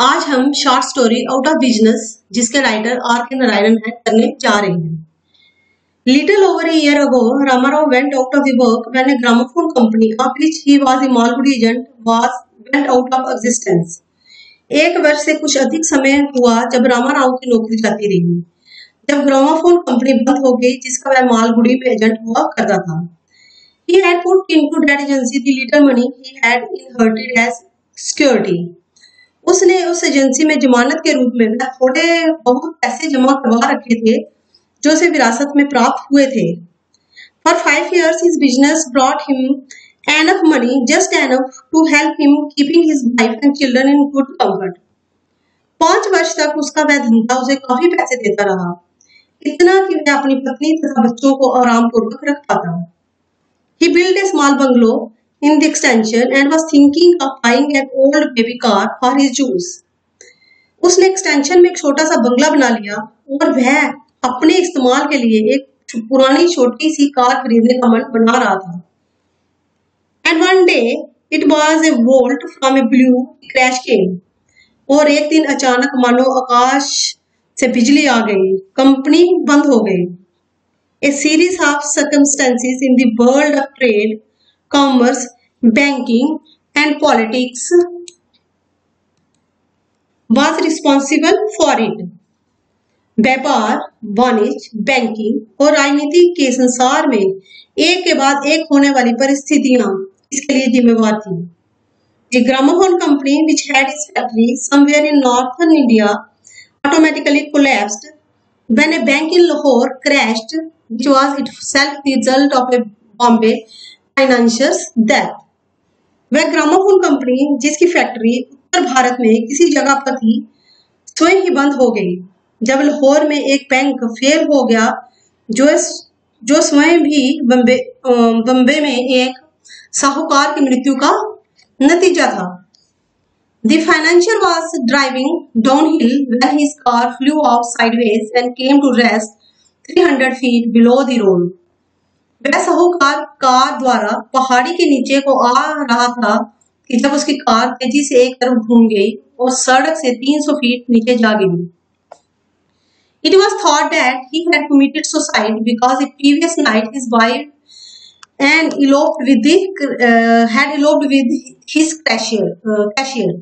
आज हम short story out of business जिसके राइटर आर के नारायण है, करने जा रहे हैं। Little over year ago Ramarao went out of dark when a gramophone company of which he was इमालवुड agent was went out of existence एक वर्ष से कुछ अधिक समय हुआ जब रामाराव की नौकरी जाती रही। जब ग्रामोफोन कंपनी बंद हो गई, जिसका वह मालगुड़ी में एजेंट हुआ करता था। He had put into that agency the little money he had inherited as security उसने उस एजेंसी में जमानत के रूप में थोड़े बहुत पैसे जमा करवा रखे थे, जो उसे विरासत में प्राप्त हुए थे। For five years his business brought him enough money just enough to help him keeping his wife and children in good comfort पाँच वर्ष तक उसका वह धंधा उसे काफ़ी पैसे देता रहा। इतना कि वह अपनी पत्नी तथा बच्चों को आराम पूर्वक रख पाता he build a small bungalow in the extension and was thinking of buying an old baby car for his use. उसने एक्सटेंशन में एक छोटा सा बंगला बना लिया और वह अपने इस्तेमाल के लिए एक पुरानी छोटी सी कार खरीदने का मन बना रहा था and one day it was a bolt from a blue crash came और एक दिन अचानक मानो आकाश से बिजली आ गई, कंपनी बंद हो गई a series of circumstances in the world of trade commerce banking and politics. Was responsible for it. व्यापार वाणिज्य बैंकिंग और राजनीति के संसार में एक के बाद एक होने वाली परिस्थितियाँ इसके लिए जिम्मेवार थी। The gramophone company which had its factory somewhere in northern India automatically collapsed when a bank in Lahore crashed which was itself the result of a Bombay financier's death वह ग्रामोफोन कंपनी जिसकी factory उत्तर भारत में किसी जगह पर थी, स्वयं ही बंद हो गई। जब लाहौर में एक बैंक फेल हो गया, जो जो स्वयं भी बम्बे बम्बे में एक साहूकार की मृत्यु का नतीजा था। The financier was driving downhill when his car flew off sideways and came to rest 300 feet below the road. वह साहूकार कार द्वारा पहाड़ी के नीचे को आ रहा था कि जब उसकी कार तेज़ी से एक तरफ़ घूम गई और सड़क से 300 फीट नीचे जा गिरी। It was thought suicide because it previous night his wife and elope with had elope with his cashier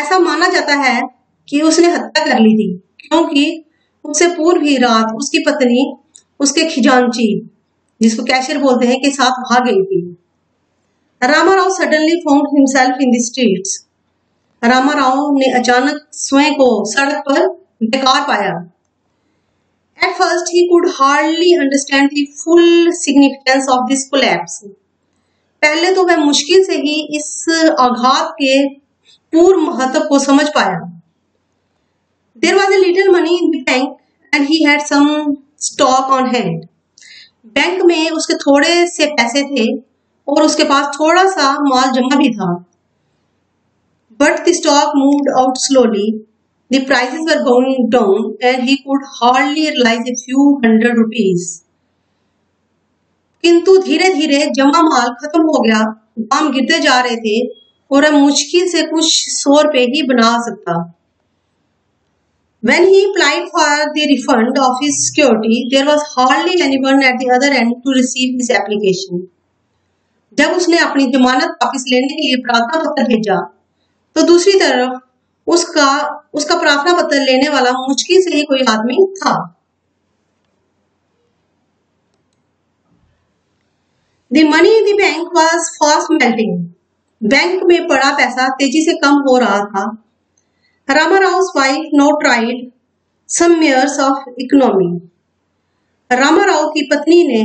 ऐसा माना जाता है कि उसने हत्या कर ली थी, क्योंकि उससे पूर्व ही रात उसकी पत्नी, उसके खिजांची जिसको कैशियर बोलते हैं के साथ भाग गई थी। Rama Rao suddenly found himself in the streets Rama Rao ने अचानक स्वयं को सड़क पर बेकार पाया। At first he could hardly understand the full significance of this collapse पहले तो वह मुश्किल से ही इस आघात के पूर्व महत्व को समझ पाया। There was a little money in the bank and he had some stock on hand bank में उसके थोड़े से पैसे थे और उसके पास थोड़ा सा माल जमा भी था। But the stock moved out slowly the prices were going down and he could hardly realise a few hundred rupees किंतु धीरे धीरे जमा माल खत्म हो गया। दाम गिरते जा रहे थे और मुश्किल से कुछ सौ रुपए ही बना सकता। When he applied for the refund of his security, there was hardly anyone at the other end to receive his application. जब उसने अपनी जमानत वापस लेने के लिए प्रार्थना पत्र भेजा तो दूसरी तरफ़ उसका उसका प्रार्थना पत्र लेने वाला मुश्किल से ही कोई आदमी था The money in the bank was fast melting. Bank में पड़ा पैसा तेज़ी से कम हो रहा था Ramarao's wife now tried some years of economy. Rama Rao की पत्नी ने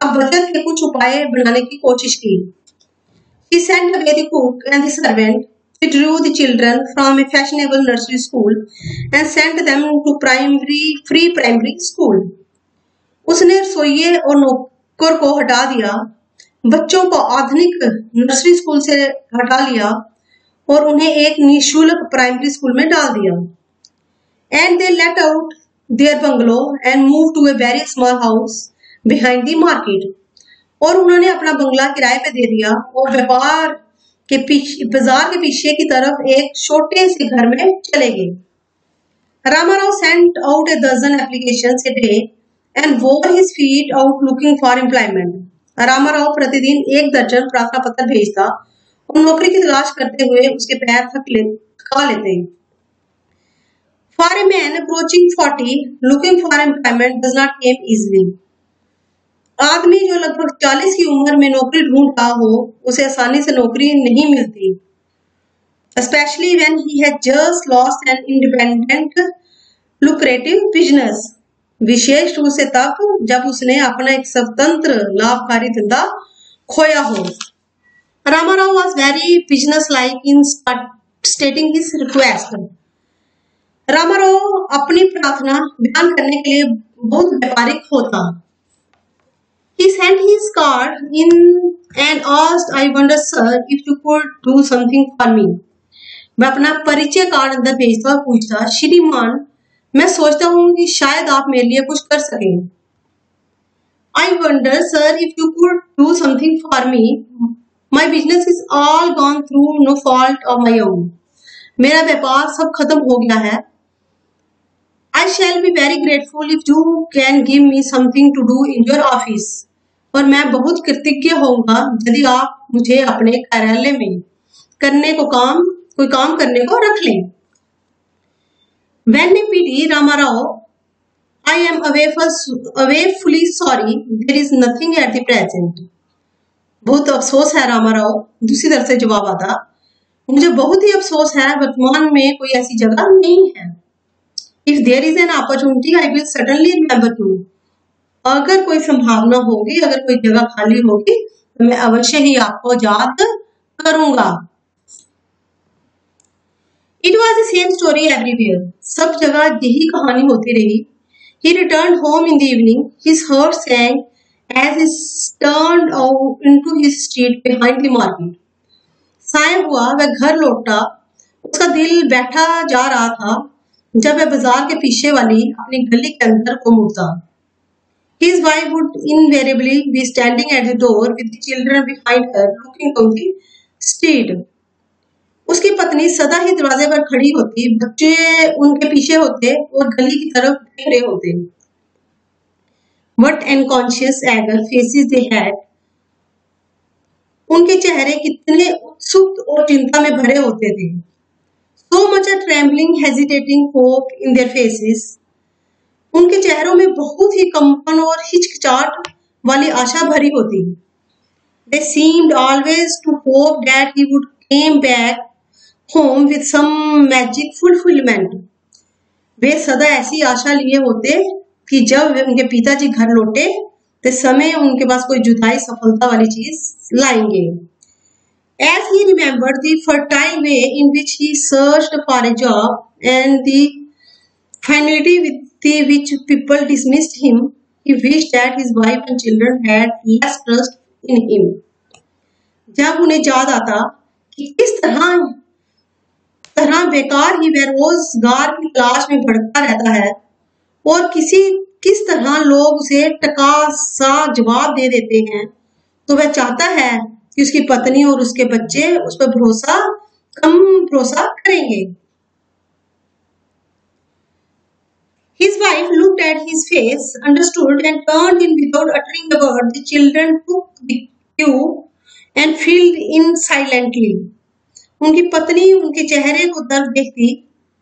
अब बचत के कुछ उपाय बनाने की कोशिश की She sent away the cook and the servant, withdrew the children from a fashionable nursery school and sent them to primary free primary school. उसने रसोइये और नौकर को हटा दिया बच्चों को आधुनिक नर्सरी स्कूल से हटा लिया और उन्हें एक निशुल्क प्राइमरी स्कूल में डाल दिया। And they let out their bungalow and move to a very small house behind the market और उन्होंने अपना बंगला किराए पे दे दिया और व्यापार के पीछे, बाज़ार के पीछे की तरफ़ एक छोटे से घर में चले गए। Rama Rao sent out a dozen application a day and wore his feet out looking for employment Ramarao प्रतिदिन एक दर्जन प्रार्थना पत्र भेजता और नौकरी की तलाश करते हुए उसके पैर थक ले, थका लेते हैं। For a man approaching forty looking for employment does not came easily आदमी जो लगभग 40 की उम्र में नौकरी ढूंढ रहा हो, उसे आसानी से नौकरी नहीं मिलती। Especially when he had just lost an independent, lucrative business विशेष रूप से तब जब उसने अपना एक स्वतंत्र लाभकारी धंधा खोया हो। Was very business like in stating his request Ramarao अपनी प्रार्थना बयान करने के लिए बहुत व्यापारिक होता। He sent his card in and asked, I wonder, sir, if you could do something for me. मैं अपना परिचय कार्ड अंदर भेजता और पूछता श्रीमान मैं सोचता हूँ कि शायद आप मेरे लिए कुछ कर सकें। I wonder sir if you could do something for me my business is all gone through no fault of my own मेरा व्यापार सब खत्म हो गया है। I shall be very grateful if you can give me something to do in your office और मैं बहुत कृतज्ञ होऊँगा यदि आप मुझे अपने कार्यालय में करने को काम, कोई काम करने को रख लें। When PT Ramarao I am awfully sorry there is nothing at the present बहुत अफसोस है रामाराव दूसरी तरफ़ से जवाब आता, मुझे बहुत ही अफसोस है, वर्तमान में कोई ऐसी जगह नहीं है। If there is an opportunity I will suddenly remember to अगर कोई संभावना होगी, अगर कोई जगह खाली होगी तो मैं अवश्य ही आपको याद करूँगा। It was the same story everywhere सब जगह यही कहानी होती रही। He return home in the evening his heart sang as he turned out into his street behind the market. साय हुआ वह घर लौटा उसका दिल बैठा जा रहा था जब वह बाज़ार के पीछे वाली अपनी गली के अंदर को मुड़ता His wife would invariably be standing at the door with the children behind her, looking down the street. उसकी पत्नी सदा ही दरवाजे पर खड़ी होती बच्चे उनके पीछे होते और गली की तरफ़ देख रहे होते what unconscious eager faces they had उनके चेहरे कितने उत्सुक और चिंता में भरे होते थे। So much a hesitating hope in their faces उनके चेहरों में बहुत ही कंपन और हिचकिचाट वाली आशा भरी होती। They seemed always to hope that he would came back home with some magic fulfilment वे सदा ऐसी आशा लिए होते कि जब उनके पिताजी घर लौटे तो समय उनके पास कोई जुदाई, सफलता वाली चीज़ लाएँगे। As he remember दर्टाइल way in which he search for a job and दिनिटी which people dismissed him he wish that his wife and children है जब उन्हें याद आता कि किस तरह तरह बेकार ही बेरोजगार की तलाश में भड़कता रहता है, और किसी किस तरह लोग उसे टका सा जवाब दे देते हैं तो वह चाहता है कि उसकी पत्नी और उसके बच्चे उस पर भरोसा कम भरोसा करेंगे His wife looked at his face, understood, and turned in without uttering a word. The children took the cue and filled in silently. उनकी पत्नी उनके चेहरे को दर्द देखती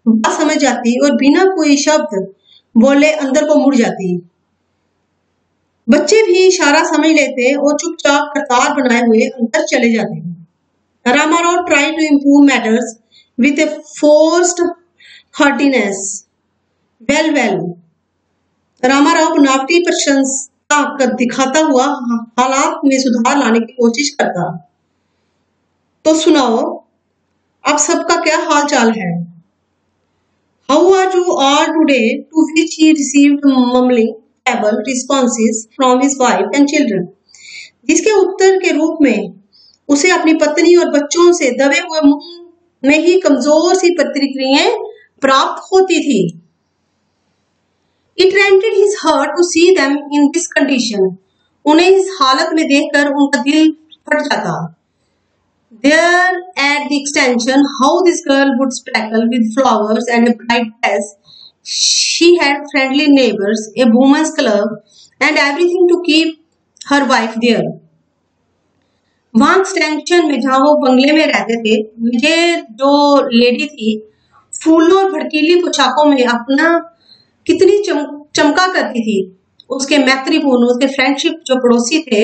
बात समझ जाती और बिना कोई शब्द बोले, अंदर को मुड़ जाती। बच्चे भी इशारा समझ लेते और चुपचाप कतार बनाए हुए अंदर चले जाते हैं। Ramarao try to improve matters with a forced heartiness well well Rama Rao बनावटी प्रशंसा कर दिखाता हुआ हालात में सुधार लाने की कोशिश करता तो सुनाओ, आप सबका क्या हाल चाल है? How are you are today to which he received mumbling table responses from his wife and children जिसके उत्तर के रूप में उसे अपनी पत्नी और बच्चों से दबे हुए मुँह में ही कमज़ोर सी प्रतिक्रियाएँ प्राप्त होती थी। It rented his heart to see them in this condition उन्हें इस हालत में देखकर उनका दिल फट जाता। There at the extension, how this girl would sparkle with flowers and a bright dress. She had friendly neighbors, a women's club, and everything to keep her wife there. वहाँ एक्सटेंशन में जहाँ वो बंगले में रहते थे मुझे जो लेडी थी फूलों और भड़कीली पोशाकों में अपना कितनी चम, चमका करती थी उसके मैत्रीपूर्ण उसके फ्रेंडशिप जो पड़ोसी थे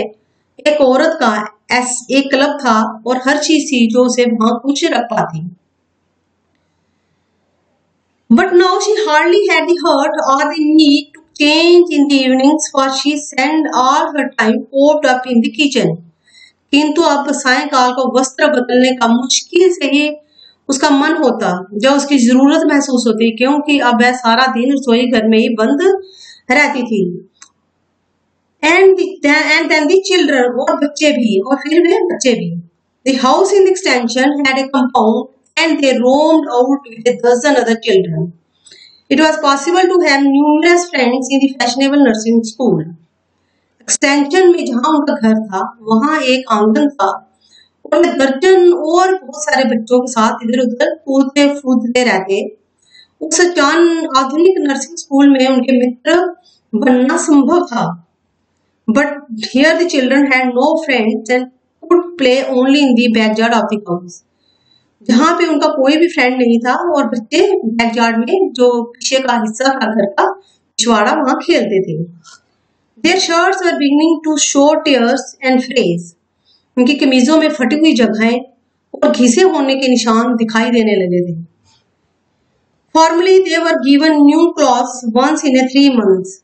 एक औरत का एस एक क्लब था और हर चीज़ थी जो उसे वहाँ कुछ रख पाती। But now she hardly had heart or the need to change in the evenings for she send all her time port up in the kitchen किंतु अब सायकाल को वस्त्र बदलने का मुश्किल से ही उसका मन होता, जब उसकी ज़रूरत महसूस होती, क्योंकि अब वह सारा दिन रसोई घर में ही बंद रहती थी। एंड एंड चिल्ड्रन और बच्चे भी और फिर वे बच्चे भी the house in extension had a compound and they roamed out with a dozen other children. It was possible to have numerous friends in the fashionable nursing school. Extension में जहाँ उनका घर था, वहाँ एक आँगन था और वे दर्जन और बहुत सारे बच्चों के साथ इधर उधर कूदते, फूदते रहते उस अचान आधुनिक नर्सिंग स्कूल में उनके मित्र बनना संभव था But here the children had no friends and could play only in the backyard of the house. जहाँ पे उनका कोई भी फ्रेंड नहीं था, और बच्चे बैकयार्ड में जो पीछे का हिस्सा था घर का, पिछवाड़ा वहाँ खेलते थे। Their shirts are beginning to show tears and frays उनकी कमीजों में फटी हुई जगहें और घिसे होने के निशान दिखाई देने लगे थे। Formerly they were given new cloth once in a three months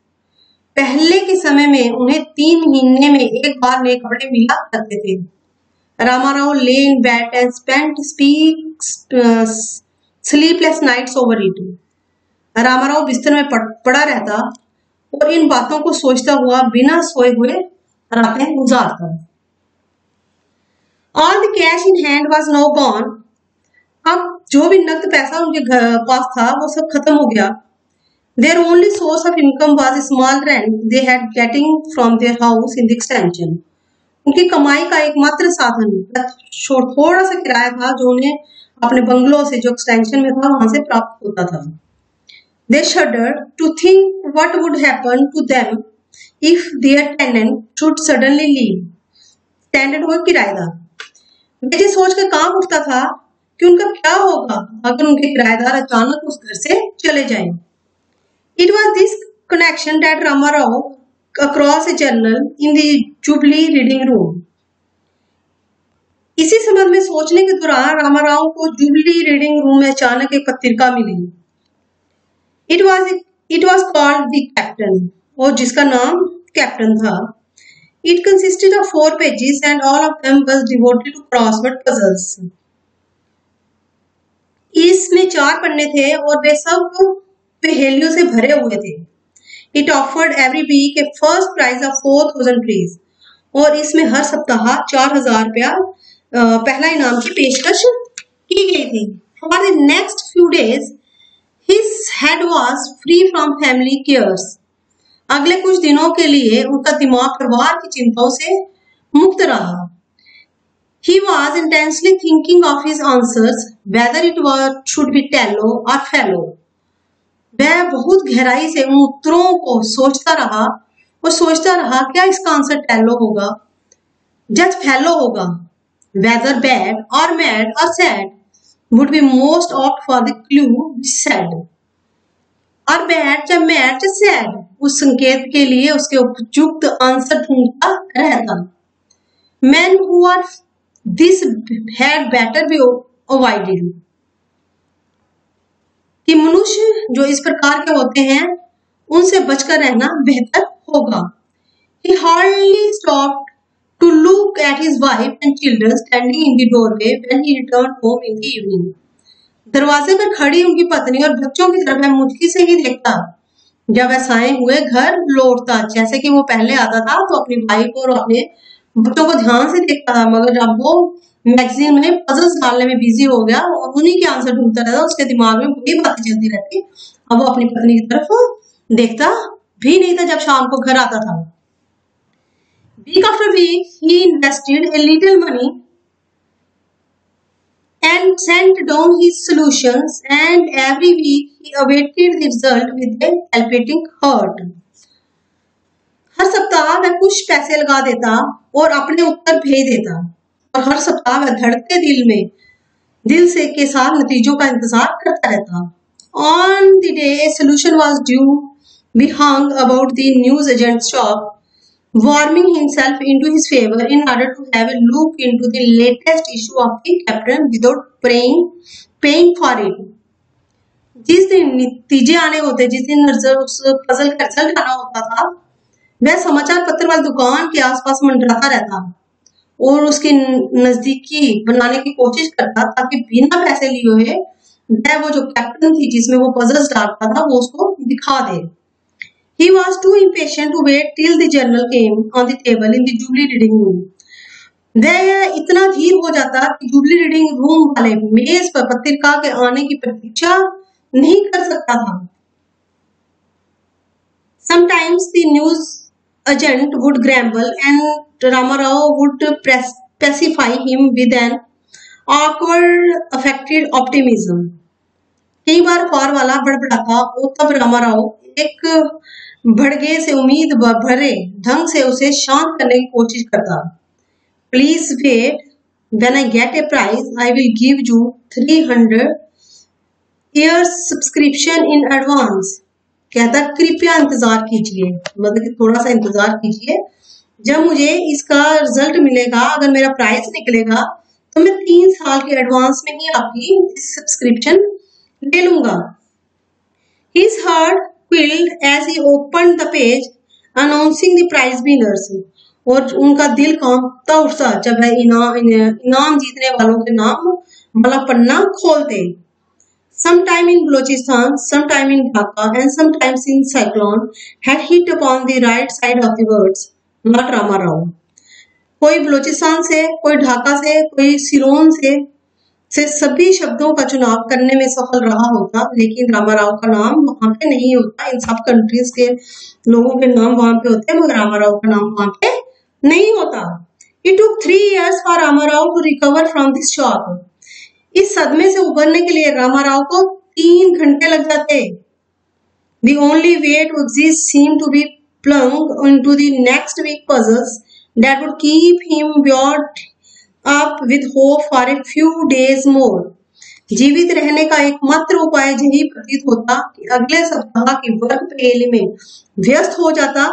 पहले के समय में उन्हें तीन महीने में एक बार नए कपड़े मिला करते थे। Ramarao lay in bed and spent speak sleepless nights over it. Ramarao बिस्तर में पड़ा रहता और इन बातों को सोचता हुआ बिना सोए हुए रातें गुजारता। All the cash in hand was no gone अब जो भी नकद पैसा उनके पास था, वो सब खत्म हो गया। Their only source of income was small rent they had getting from their house in the extension. उनकी कमाई का एकमात्र साधन थोड़ा सा किराया था जो उन्हें अपने बंगलों से जो एक्सटेंशन में था वहाँ से प्राप्त होता था They shuddered to think what would happen to them if their tenant should suddenly leave. Tenant वो किराएदार वे सोच कर काम उठता था कि उनका क्या होगा अगर उनके किराएदार अचानक उस घर से चले जाएँ। It was this connection that Ramarao across a journal in the Jubilee reading room. इसी संबंध में सोचने के दौरान रामाराव को जुबली रीडिंग रूम में अचानक एक पत्रिका मिली। It was it was called the captain और जिसका नाम कैप्टन था। It consisted of four pages and all of them was devoted to crossword puzzles इसमें चार पन्ने थे और वे सब पहेलियों से भरे हुए थे। It offered every week a first prize of four thousand rupees और इसमें हर सप्ताह चार हज़ार रुपया पहला इनाम की पेशकश की गई थी। For the next few days his head was free from family cares अगले कुछ दिनों के लिए उनका दिमाग परिवार की चिंताओं से मुक्त रहा। He was intensely thinking of his answers, whether it was should be tello or fellow. वह बहुत गहराई से उन उत्तरों को सोचता रहा और सोचता रहा, क्या इसका आंसर टेलो होगा? जब फेलो होगा। Whether bad or mad or sad would be most apt for the clue sad और बैड जब मैड जब सैड उस संकेत के लिए उसके उपयुक्त आंसर ढूंढता रहता। Man who are this had better be avoided कि मनुष्य जो इस प्रकार के होते हैं, उनसे बचकर रहना बेहतर होगा He hardly stopped to look at his wife and children standing in the doorway when he returned home in the evening. दरवाजे पर खड़ी उनकी पत्नी और बच्चों की तरफ़ मुटकी से ही देखता जब वह साए हुए घर लौटता, जैसे कि वो पहले आता था तो अपनी वाइफ और अपने बच्चों को ध्यान से देखता था, मगर जब वो मैगजीन में पजल्स डालने में बिज़ी हो गया और उन्हीं के आंसर ढूंढता रहता, उसके दिमाग में बड़ी बातें चलती रहती। अब वो अपनी पत्नी की तरफ़ देखता, भी नहीं था जब शाम को घर आता था। Week after week he invested a little money and sent down his solutions and every week he awaited the result with. हर सप्ताह वह कुछ पैसे लगा देता और अपने उत्तर भेज देता। और हर सप्ताह वह धड़कते दिल में, दिल से के साथ नतीजों का इंतज़ार करता रहता। On the day solution was due be hung about the news agent shop warming himself into his favor in order to have a look into the latest issue of the captain without paying paying for it. जिस दिन नतीजे आने होते, जिस दिन उस का result आना होता था वह समाचार पत्र वाली दुकान के आसपास मंडराता रहता। और उसके नजदीकी बनाने की कोशिश करता ताकि बिना पैसे लिए हुए वह वो जो कैप्टन थी जिसमें वो पजल्स डालता था, वो उसको दिखा दे। He was too impatient to wait till the came on the in the reading room वह इतना धीर हो जाता कि जुबली रीडिंग रूम वाले मेज पर पत्रिका के आने की प्रतीक्षा नहीं कर सकता था। Sometimes the news agent would grumble and Would press, pacify him with an awkward affected optimism. कई बार अखबार वाला बड़बड़ाता और तब रामाराव एक भड़गे से उम्मीद भरे ढंग से उसे शांत करने की कोशिश करता। Please wait when I get a prize I will give you three hundred year subscription in advance कहता कृपया इंतज़ार कीजिए। मतलब कि थोड़ा सा इंतज़ार कीजिए। जब मुझे इसका रिज़ल्ट मिलेगा अगर मेरा प्राइस निकलेगा तो मैं तीन साल के एडवांस में ही आपकी सब्सक्रिप्शन ले लूँगा His heart quilled as he opened the page announcing the prize winners. और उनका दिल कांपता उठता जब इनाम इनाम जीतने वालों के नाम वाला पन्ना खोलते Sometime in Balochistan, sometime in Dhaka, and sometimes in Cyclone had hit upon the right side of the words, not Rama Rao. कोई बलोचिस्तान से, कोई ढाका से, कोई सिलोन से से सभी शब्दों का चुनाव करने में सफल रहा होता, लेकिन रामाराव का नाम वहाँ पे नहीं होता। इन सब कंट्रीज़ के लोगों के नाम वहाँ पे होते हैं, मगर रामाराव का नाम वहाँ पे नहीं होता। It took three years for Ramarao to recover from this shock इस सदमे से उभरने के लिए रामाराव को तीन घंटे लग जाते। The only way to exist seemed to be plunged into the next week puzzles that would keep him beyond up with hope for a few days more. जीवित रहने का एकमात्र उपाय यही प्रतीत होता कि अगले सप्ताह की वर्क पेल में व्यस्त हो जाता,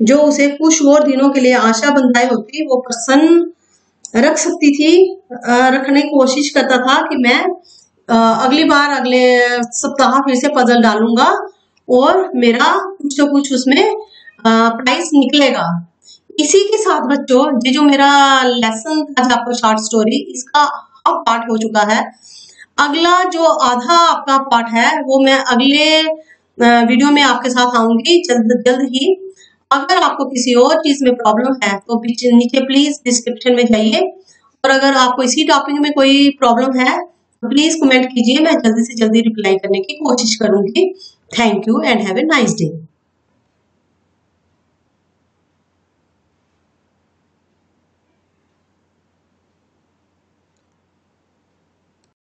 जो उसे कुछ और दिनों के लिए आशा बंधाई होती, वो प्रसन्न रख सकती थी रखने की कोशिश करता था कि मैं अगली बार अगले सप्ताह फिर से पजल डालूँगा और मेरा कुछ तो कुछ उसमें प्राइस निकलेगा। इसी के साथ बच्चों, ये जो मेरा लेसन था आपका शॉर्ट स्टोरी इसका हाफ़ पार्ट हो चुका है। अगला जो आधा आपका पार्ट है, वो मैं अगले वीडियो में आपके साथ आऊँगी, जल्द जल्द ही। अगर आपको किसी और चीज़ में प्रॉब्लम है तो नीचे प्लीज़ डिस्क्रिप्शन में जाइए। और अगर आपको इसी टॉपिक में कोई प्रॉब्लम है तो प्लीज़ कमेंट कीजिए, मैं जल्दी से जल्दी रिप्लाई करने की कोशिश करूँगी। Thank you and have a nice day